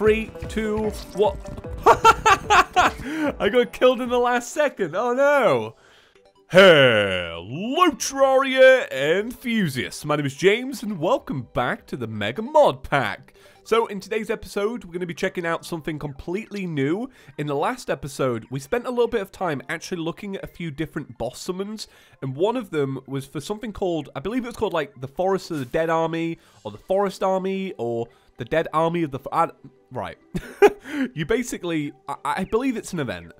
Three, two, what? I got killed in the last second. Oh no. Hello, Terraria enthusiasts. My name is James, and welcome back to the Mega Mod Pack. So, in today's episode, we're going to be checking out something completely new. In the last episode, we spent a little bit of time actually looking at a few different boss summons, and one of them was for something called, I believe it was called like the Forest of the Dead Army, or the Forest Army, or the Dead Army of the... Right. you basically, I, I believe it's an event.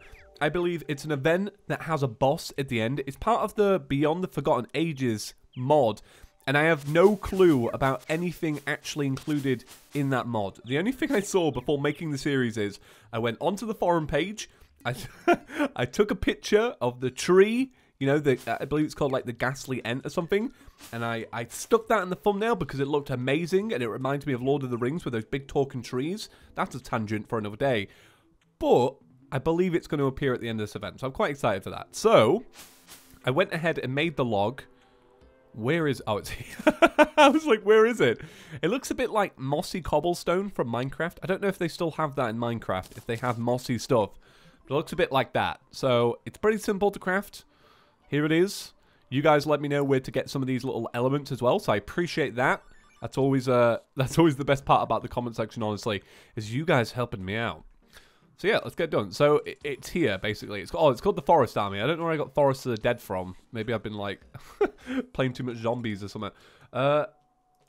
I believe it's an event that has a boss at the end. It's part of the Beyond the Forgotten Ages mod, and I have no clue about anything actually included in that mod. The only thing I saw before making the series is I went onto the forum page, I, I took a picture of the tree, you know, the, I believe it's called like the Ghastly Ent or something, and I, I stuck that in the thumbnail because it looked amazing and it reminds me of Lord of the Rings with those big talking trees. That's a tangent for another day. But I believe it's going to appear at the end of this event, so I'm quite excited for that. So, I went ahead and made the log. Where is... Oh, it's here. I was like, where is it? It looks a bit like mossy cobblestone from Minecraft. I don't know if they still have that in Minecraft, if they have mossy stuff. It looks a bit like that. So, it's pretty simple to craft. Here it is. You guys let me know where to get some of these little elements as well, so I appreciate that. That's always uh that's always the best part about the comment section, honestly, is you guys helping me out. So yeah, let's get done. So it, it's here basically. It's oh, it's called the Forest Army. I don't know where I got Forest of the Dead from. Maybe I've been like playing too much zombies or something. Uh,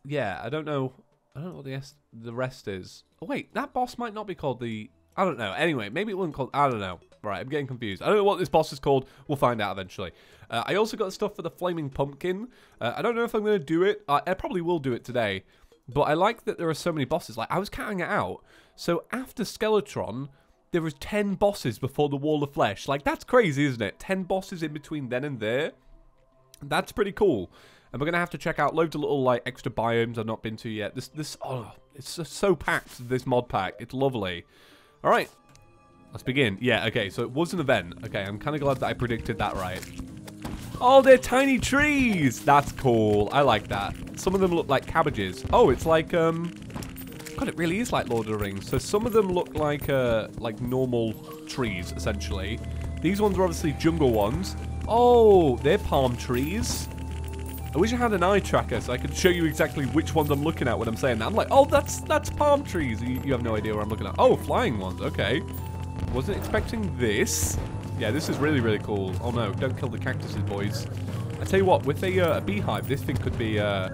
yeah, I don't know. I don't know what the the rest is. Oh wait, that boss might not be called the. I don't know. Anyway, maybe it wasn't called. I don't know. Right, I'm getting confused. I don't know what this boss is called. We'll find out eventually. Uh, I also got stuff for the Flaming Pumpkin. Uh, I don't know if I'm going to do it. I, I probably will do it today. But I like that there are so many bosses. Like, I was counting it out. So after Skeletron, there was 10 bosses before the Wall of Flesh. Like, that's crazy, isn't it? 10 bosses in between then and there. That's pretty cool. And we're going to have to check out loads of little, like, extra biomes I've not been to yet. This, this, oh, it's so packed, this mod pack. It's lovely. All right. Let's begin. Yeah, okay, so it was an event. Okay, I'm kind of glad that I predicted that right. Oh, they're tiny trees. That's cool. I like that. Some of them look like cabbages. Oh, it's like, um... God, it really is like Lord of the Rings. So some of them look like, uh, like normal trees, essentially. These ones are obviously jungle ones. Oh, they're palm trees. I wish I had an eye tracker so I could show you exactly which ones I'm looking at when I'm saying that. I'm like, oh, that's that's palm trees. You, you have no idea where I'm looking at. Oh, flying ones. Okay. Wasn't expecting this. Yeah, this is really, really cool. Oh, no. Don't kill the cactuses, boys. I tell you what, with a, uh, a beehive, this thing could be uh,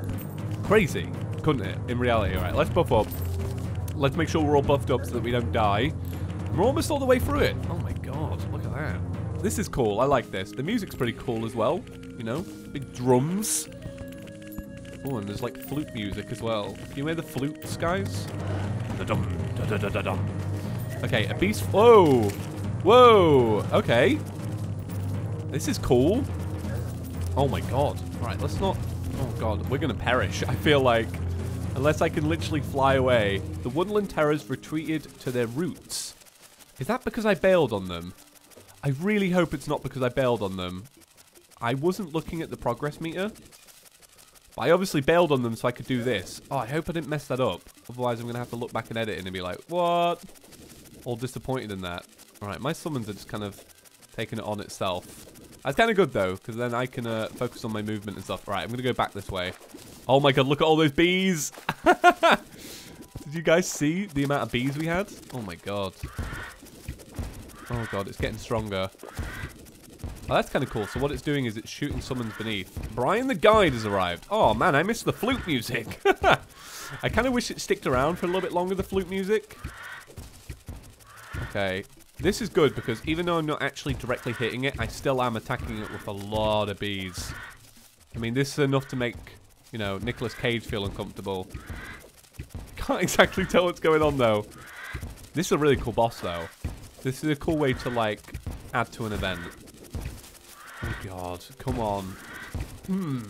crazy, couldn't it, in reality? All right, let's buff up. Let's make sure we're all buffed up so that we don't die. We're almost all the way through it. Oh, my God. Look at that. This is cool. I like this. The music's pretty cool as well. You know, big drums. Oh, and there's like flute music as well. Can you hear the flutes, guys? Da-dum, da-da-da-da-dum. Okay, a beast. Whoa! Whoa! Okay. This is cool. Oh my god. Alright, let's not... Oh god, we're gonna perish. I feel like... Unless I can literally fly away. The woodland terrors retreated to their roots. Is that because I bailed on them? I really hope it's not because I bailed on them. I wasn't looking at the progress meter. But I obviously bailed on them so I could do this. Oh, I hope I didn't mess that up. Otherwise, I'm going to have to look back and edit and be like, what? All disappointed in that. Alright, my summons are just kind of taking it on itself. That's kind of good, though, because then I can uh, focus on my movement and stuff. Alright, I'm going to go back this way. Oh my god, look at all those bees! Did you guys see the amount of bees we had? Oh my god. Oh god, it's getting stronger. Oh, that's kind of cool. So what it's doing is it's shooting summons beneath. Brian the Guide has arrived. Oh man, I missed the flute music. I kind of wish it sticked around for a little bit longer, the flute music. Okay. This is good because even though I'm not actually directly hitting it, I still am attacking it with a lot of bees. I mean, this is enough to make, you know, Nicolas Cage feel uncomfortable. Can't exactly tell what's going on, though. This is a really cool boss, though. This is a cool way to, like, add to an event. Oh, God. Come on. Hmm.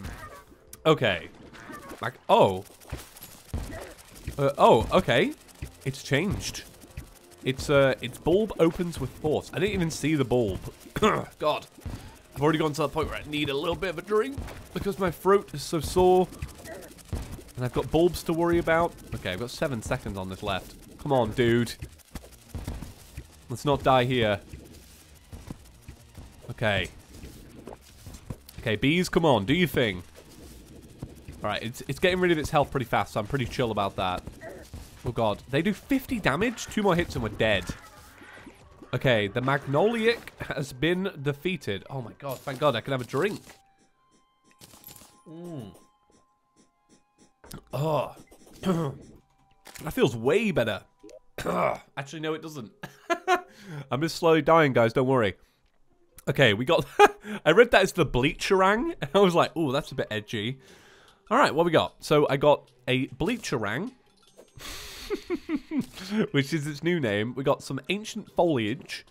Okay. Like, oh. Uh, oh, okay. It's changed. It's uh, its bulb opens with force. I didn't even see the bulb. God. I've already gone to the point where I need a little bit of a drink because my throat is so sore. And I've got bulbs to worry about. Okay, I've got seven seconds on this left. Come Come on, dude. Let's not die here. Okay. Okay, bees, come on. Do your thing. Alright, it's, it's getting rid of its health pretty fast, so I'm pretty chill about that. Oh god. They do 50 damage? Two more hits and we're dead. Okay, the Magnoliac has been defeated. Oh my god, thank god I can have a drink. Mm. Oh. that feels way better. Actually, no, it doesn't. I'm just slowly dying, guys. Don't worry. Okay, we got... I read that as the Bleacherang. And I was like, oh, that's a bit edgy. All right, what we got? So I got a Bleacherang. which is its new name. We got some ancient foliage.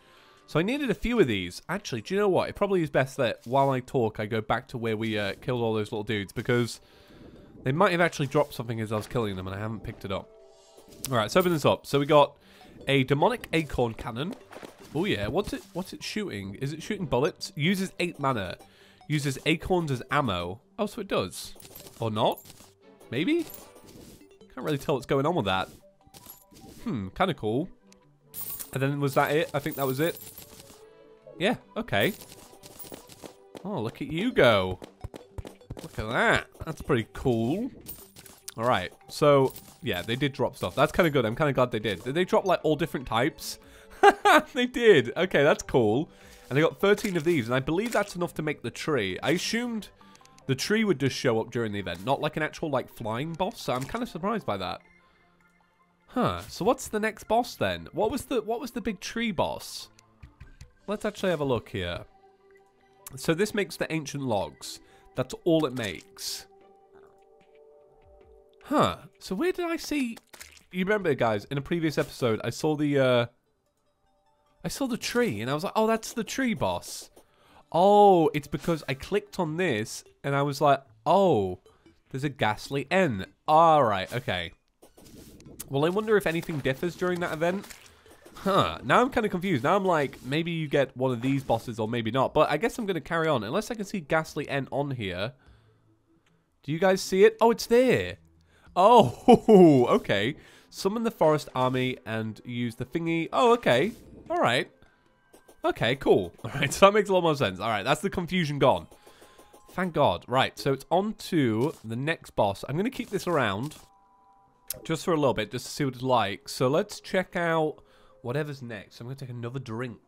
So I needed a few of these. Actually, do you know what? It probably is best that while I talk, I go back to where we uh, killed all those little dudes because they might have actually dropped something as I was killing them and I haven't picked it up. All right, let's open this up. So we got a demonic acorn cannon. Oh yeah, what's it? What's it shooting? Is it shooting bullets? Uses eight mana. Uses acorns as ammo. Oh, so it does, or not? Maybe. Can't really tell what's going on with that. Hmm, kind of cool. And then was that it? I think that was it. Yeah, okay. Oh, look at you go. Look at that. That's pretty cool. All right, so yeah, they did drop stuff. That's kind of good. I'm kind of glad they did. Did they drop like all different types? they did. Okay, that's cool. And they got 13 of these, and I believe that's enough to make the tree. I assumed the tree would just show up during the event, not like an actual like flying boss. So I'm kind of surprised by that. Huh. So what's the next boss then? What was the what was the big tree boss? Let's actually have a look here. So this makes the ancient logs. That's all it makes. Huh. So where did I see... You remember, guys, in a previous episode, I saw the, uh... I saw the tree, and I was like, oh, that's the tree boss. Oh, it's because I clicked on this, and I was like, oh, there's a ghastly Ent. Alright, okay. Well, I wonder if anything differs during that event. Huh. Now I'm kind of confused. Now I'm like, maybe you get one of these bosses or maybe not. But I guess I'm going to carry on. Unless I can see Ghastly Ent on here. Do you guys see it? Oh, it's there. Oh, okay. Summon the forest army and use the thingy. Oh, okay. All right. Okay, cool. All right, so that makes a lot more sense. All right, that's the confusion gone. Thank God. Right, so it's on to the next boss. I'm going to keep this around just for a little bit, just to see what it's like. So let's check out whatever's next. I'm going to take another drink.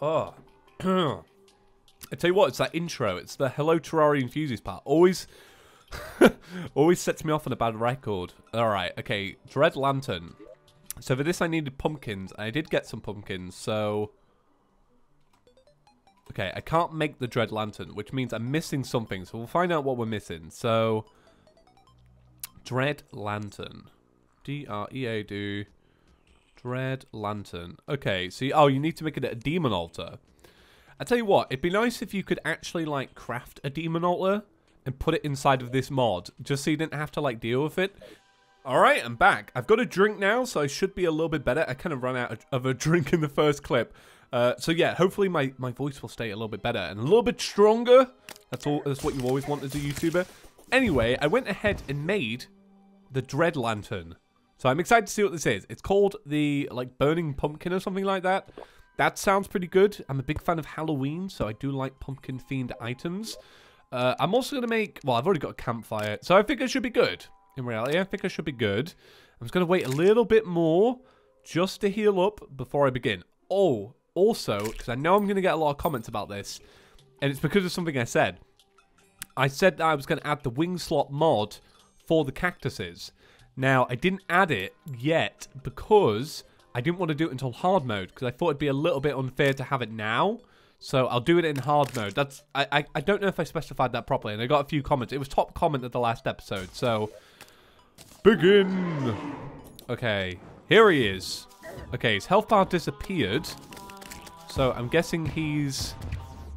Oh. I tell you what, it's that intro. It's the Hello Terraria Enthusiast part. Always, always sets me off on a bad record. All right, okay. Dread Lantern. So for this, I needed pumpkins. I did get some pumpkins, so... Okay, I can't make the Dread Lantern, which means I'm missing something. So we'll find out what we're missing. So, Dread Lantern. D-R-E-A do. Dread Lantern. Okay, see, oh, you need to make it a demon altar. I tell you what, it'd be nice if you could actually like craft a demon altar and put it inside of this mod, just so you didn't have to like deal with it. All right, I'm back. I've got a drink now, so I should be a little bit better. I kind of ran out of a drink in the first clip. Uh, so yeah, hopefully my, my voice will stay a little bit better and a little bit stronger. That's all. That's what you always want as a YouTuber. Anyway, I went ahead and made the Dread Lantern. So I'm excited to see what this is. It's called the like Burning Pumpkin or something like that. That sounds pretty good. I'm a big fan of Halloween, so I do like pumpkin-themed items. Uh, I'm also going to make... Well, I've already got a campfire, so I think it should be good. In reality, I think I should be good. I'm just going to wait a little bit more just to heal up before I begin. Oh, also, because I know I'm going to get a lot of comments about this, and it's because of something I said. I said that I was going to add the wing slot mod for the cactuses. Now, I didn't add it yet because I didn't want to do it until hard mode because I thought it'd be a little bit unfair to have it now. So I'll do it in hard mode. That's I, I, I don't know if I specified that properly, and I got a few comments. It was top comment of the last episode, so begin. Okay, here he is. Okay, his health bar disappeared, so I'm guessing he's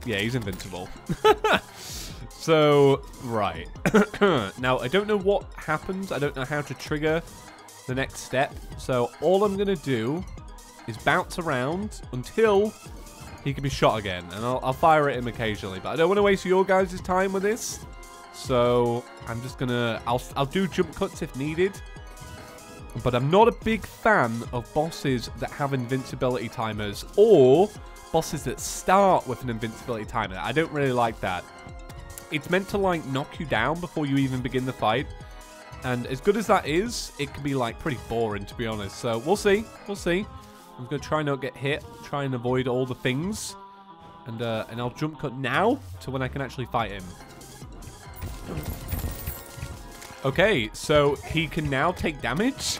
yeah he's invincible. so right now I don't know what happens. I don't know how to trigger the next step. So all I'm going to do is bounce around until he can be shot again. And I'll, I'll fire at him occasionally. But I don't want to waste your guys' time with this. So I'm just to... I'll, I'll do jump cuts if needed. But I'm not a big fan of bosses that have invincibility timers or bosses that start with an invincibility timer. I don't really like that. It's meant to like knock you down before you even begin the fight. And as good as that is, it can be like pretty boring to be honest. So we'll see. We'll see. I'm to try not get hit. Try and avoid all the things. And, uh, and I'll jump cut now to when I can actually fight him. Okay, so he can now take damage.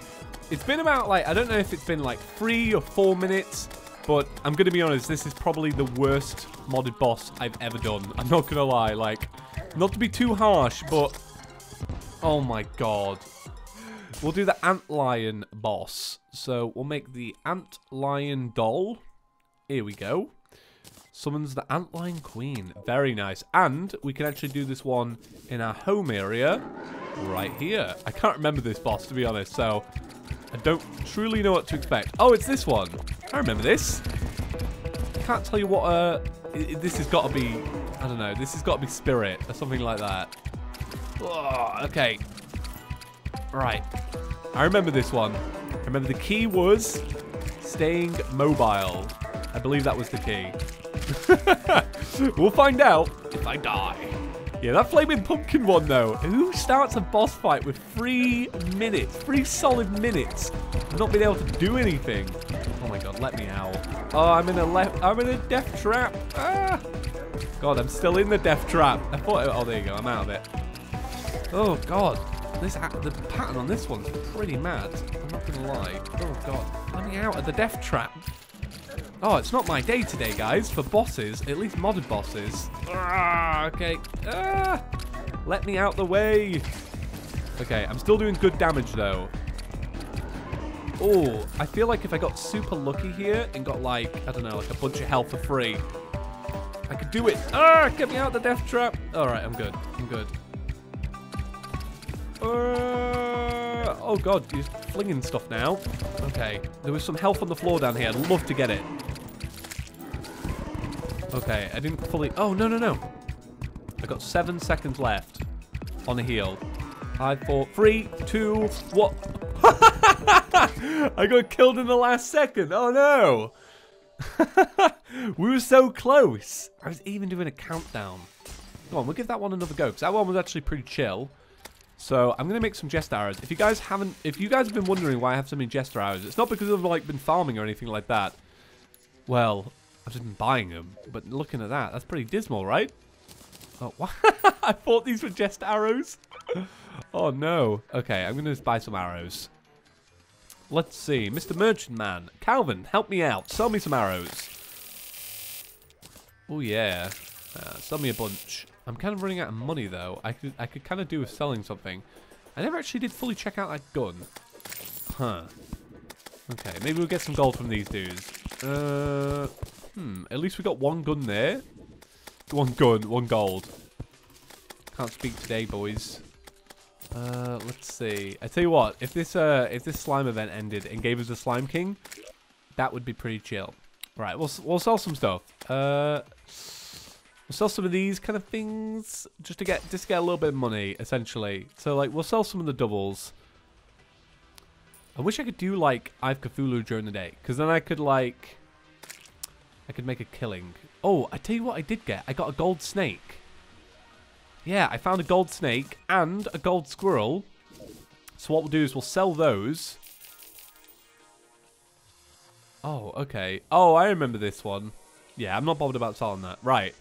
It's been about, like, I don't know if it's been, like, three or four minutes, but I'm going to be honest, this is probably the worst modded boss I've ever done. I'm not going to lie, like, not to be too harsh, but, oh my god. We'll do the Antlion boss. So we'll make the Antlion doll. Here we go. Summons the Antlion Queen. Very nice. And we can actually do this one in our home area right here. I can't remember this boss, to be honest, so I don't truly know what to expect. Oh, it's this one. I remember this. I can't tell you what, uh, this has got to be, I don't know, this has got to be Spirit or something like that. Oh, okay. Right. I remember this one. I remember the key was staying mobile. I believe that was the key. we'll find out if I die. Yeah, that Flaming Pumpkin one, though. Who starts a boss fight with three minutes, three solid minutes, not being able to do anything? Oh my god, let me out. Oh, I'm in a left. I'm in a death trap. Ah! God, I'm still in the death trap. I thought. oh, there you go. I'm out of it. Oh god, this the pattern on this one's pretty mad. I'm not gonna lie. Oh god, let me out of the death trap. Oh, it's not my day today, guys, for bosses. At least modded bosses. Ah, okay. Ah, let me out the way. Okay, I'm still doing good damage, though. Oh, I feel like if I got super lucky here and got, like, I don't know, like a bunch of health for free, I could do it. Ah, get me out the death trap. All right, I'm good. I'm good. Uh, oh, God, he's flinging stuff now. Okay, there was some health on the floor down here. I'd love to get it. Okay, I didn't fully... Oh, no, no, no. I got seven seconds left on a heal. Five, four, three, two, what? I got killed in the last second. Oh, no. we were so close. I was even doing a countdown. Come on, we'll give that one another go, because that one was actually pretty chill. So I'm going to make some Jester Arrows. If you guys haven't, if you guys have been wondering why I have so many Jester Arrows, it's not because I've like been farming or anything like that. Well, I've just been buying them. But looking at that, that's pretty dismal, right? Oh, what? I thought these were just arrows. oh, no. Okay, I'm going to buy some arrows. Let's see. Mr. Merchant Man. Calvin, help me out. Sell me some arrows. Oh, yeah. Uh, sell me a bunch. I'm kind of running out of money, though. I could, I could kind of do with selling something. I never actually did fully check out that gun. Huh. Okay, maybe we'll get some gold from these dudes. Uh, Hmm, at least we got one gun there. One gun, one gold. Can't speak today, boys. Uh, let's see. I tell you what, if this uh, if this slime event ended and gave us a slime king, that would be pretty chill. Right, we'll we'll sell some stuff. Uh, we'll sell some of these kind of things just to get just to get a little bit of money, essentially. So like, we'll sell some of the doubles. I wish I could do like Eye of Cthulhu during the day, because then I could like I could make a killing. Oh, I tell you what I did get. I got a gold snake. Yeah, I found a gold snake and a gold squirrel. So what we'll do is we'll sell those. Oh, okay. Oh, I remember this one. Yeah, I'm not bothered about selling that. Right.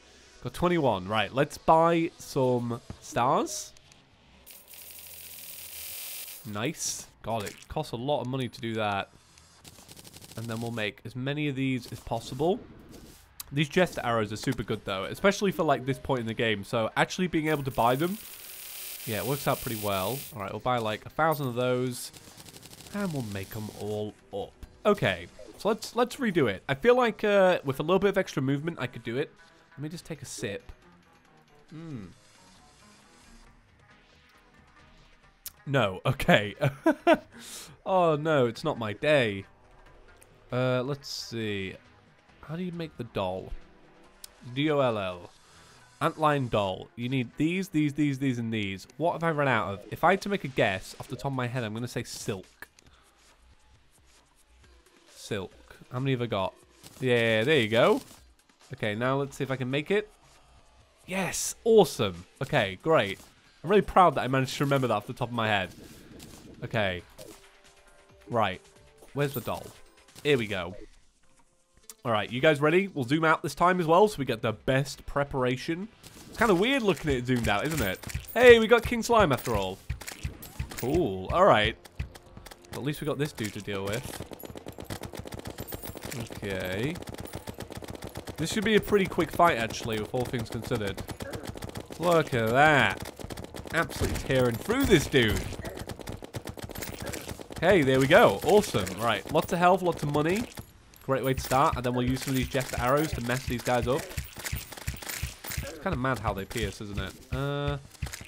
Got 21. Right, let's buy some stars. Nice. God, it costs a lot of money to do that. And then we'll make as many of these as possible. These Jester Arrows are super good, though, especially for, like, this point in the game. So, actually being able to buy them, yeah, it works out pretty well. All right, we'll buy, like, a thousand of those, and we'll make them all up. Okay, so let's let's redo it. I feel like uh, with a little bit of extra movement, I could do it. Let me just take a sip. Hmm. No, okay. oh, no, it's not my day. Uh, let's see. How do you make the doll? D-O-L-L. Antlion doll. You need these, these, these, these, and these. What have I run out of? If I had to make a guess off the top of my head, I'm going to say silk. silk. How many have I got? Yeah, there you go. Okay, now let's see if I can make it. Yes, awesome. Okay, great. I'm really proud that I managed to remember that off the top of my head. Okay. Right. Where's the doll? Here we go. Alright, you guys ready? We'll zoom out this time as well so we get the best preparation. It's kind of weird looking at it zoomed out, isn't it? Hey, we got King Slime after all. Cool. Alright. Well, at least we got this dude to deal with. Okay. This should be a pretty quick fight, actually, with all things considered. Look at that. Absolutely tearing through this dude. Hey, there we go. Awesome. Right, lots of health, lots of money. Great way to start. And then we'll use some of these Jester arrows to mess these guys up. It's kind of mad how they pierce, isn't it? Uh,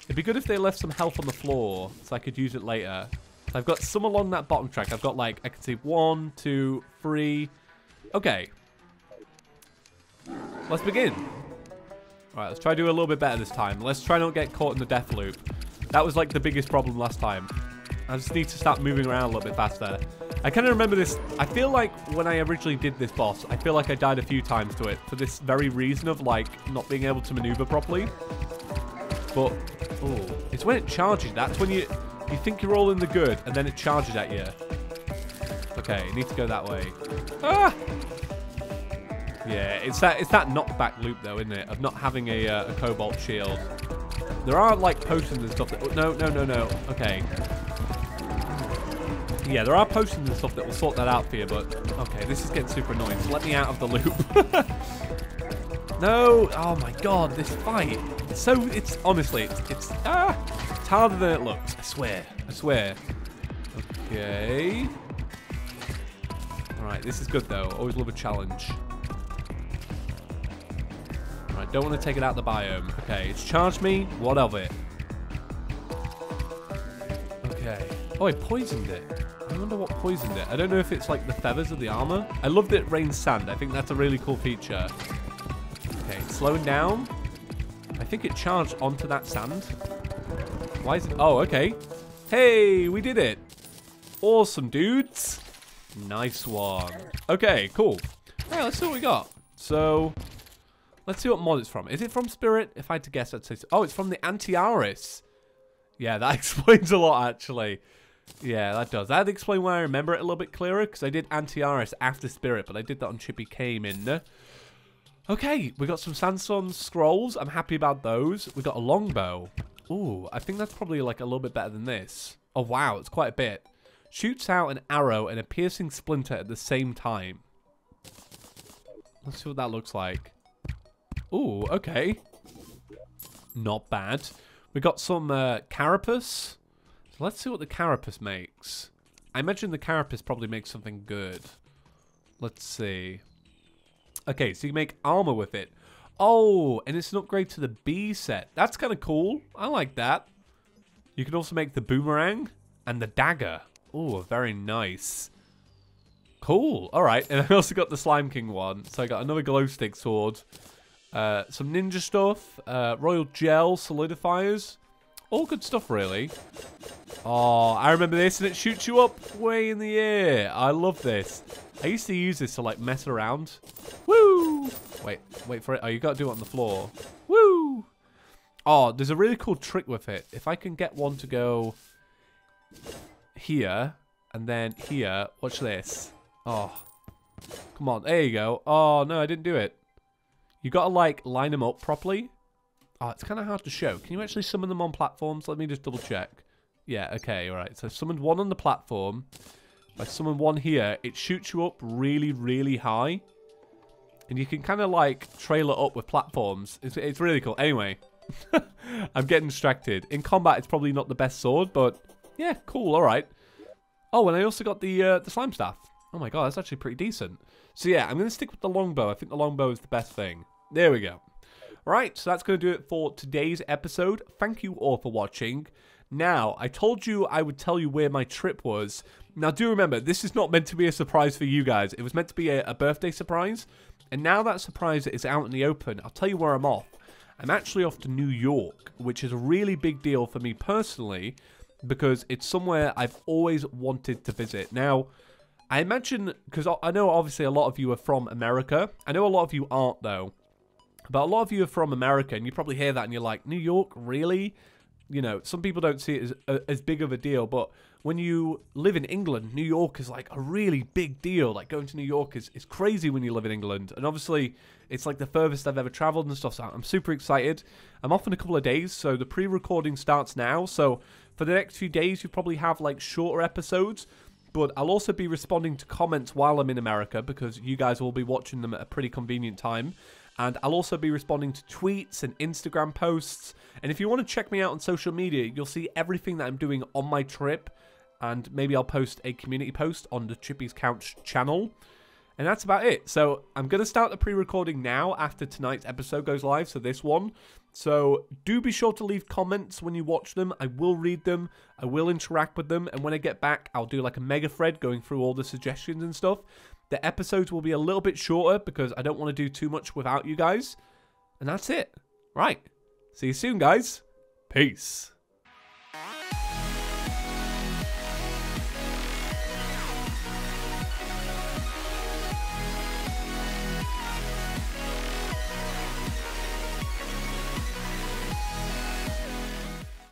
it'd be good if they left some health on the floor so I could use it later. I've got some along that bottom track. I've got like, I can see one, two, three. Okay, Let's begin. Alright, let's try to do a little bit better this time. Let's try not get caught in the death loop. That was like the biggest problem last time. I just need to start moving around a little bit faster. I kind of remember this. I feel like when I originally did this boss, I feel like I died a few times to it for this very reason of like not being able to maneuver properly. But, it's when it charges. That's when you you think you're all in the good and then it charges at you. Okay, it needs to go that way. Ah! Yeah, it's that it's that knockback loop though, isn't it? Of not having a, uh, a cobalt shield. There are like potions and stuff that. Oh, no, no, no, no. Okay. Yeah, there are potions and stuff that will sort that out for you, but okay, this is getting super annoying. So let me out of the loop. no! Oh my god, this fight. It's so it's honestly it's it's ah it's harder than it looks. I swear. I swear. Okay. Alright, this is good though. Always love a challenge. Alright, don't want to take it out the biome. Okay, it's charged me. What of it? Okay. Oh, I poisoned it. I wonder what poisoned it. I don't know if it's like the feathers of the armor. I love that it rains sand. I think that's a really cool feature. Okay, slowing down. I think it charged onto that sand. Why is it? Oh, okay. Hey, we did it. Awesome, dudes. Nice one. Okay, cool. All right, let's see what we got. So, Let's see what mod it's from. Is it from Spirit? If I had to guess, I'd say... So. Oh, it's from the Antiaris. Yeah, that explains a lot, actually. Yeah, that does. That'd explain why I remember it a little bit clearer, because I did Antiaris after Spirit, but I did that on Chippy Gaming. Okay, we got some Sandstorm Scrolls. I'm happy about those. We got a longbow. Ooh, I think that's probably like a little bit better than this. Oh, wow, it's quite a bit. Shoots out an arrow and a piercing splinter at the same time. Let's see what that looks like. Ooh, okay. Not bad. We got some uh, carapace. Let's see what the carapace makes. I imagine the carapace probably makes something good. Let's see. Okay, so you make armor with it. Oh, and it's an upgrade to the Bee set. That's kind of cool. I like that. You can also make the boomerang and the dagger. Oh, very nice. Cool. All right. And I also got the Slime King one. So I got another glow stick sword. Uh, some ninja stuff, uh, royal gel solidifiers, all good stuff really. Oh, I remember this and it shoots you up way in the air. I love this. I used to use this to like mess around. Woo! Wait, wait for it. Oh, you got to do it on the floor. Woo! Oh, there's a really cool trick with it. If I can get one to go here and then here, watch this. Oh, come on. There you go. Oh, no, I didn't do it. You got to like line them up properly. Oh, it's kind of hard to show. Can you actually summon them on platforms? Let me just double check. Yeah, okay, all right. So I summoned one on the platform. If I summon one here, it shoots you up really, really high. And you can kind of like trail it up with platforms. It's, it's really cool. Anyway, I'm getting distracted. In combat, it's probably not the best sword, but yeah, cool, all right. Oh, and I also got the uh, the slime staff. Oh my god, that's actually pretty decent. So yeah, I'm going to stick with the longbow. I think the longbow is the best thing. There we go. Right, so that's going to do it for today's episode. Thank you all for watching. Now, I told you I would tell you where my trip was. Now, do remember, this is not meant to be a surprise for you guys. It was meant to be a, a birthday surprise. And now that surprise is out in the open, I'll tell you where I'm off. I'm actually off to New York, which is a really big deal for me personally because it's somewhere I've always wanted to visit. Now, I imagine, because I know obviously a lot of you are from America. I know a lot of you aren't, though. But a lot of you are from America, and you probably hear that and you're like, New York, really? You know, some people don't see it as, uh, as big of a deal, but when you live in England, New York is like a really big deal. Like going to New York is, is crazy when you live in England. And obviously, it's like the furthest I've ever traveled and stuff. So I'm super excited. I'm off in a couple of days, so the pre recording starts now. So for the next few days, you probably have like shorter episodes. But I'll also be responding to comments while I'm in America because you guys will be watching them at a pretty convenient time. And I'll also be responding to tweets and Instagram posts. And if you want to check me out on social media, you'll see everything that I'm doing on my trip. And maybe I'll post a community post on the Chippy's Couch channel. And that's about it. So I'm going to start the pre-recording now after tonight's episode goes live. So this one. So do be sure to leave comments when you watch them. I will read them. I will interact with them. And when I get back, I'll do like a mega thread going through all the suggestions and stuff. The episodes will be a little bit shorter because I don't want to do too much without you guys. And that's it. Right. See you soon, guys. Peace.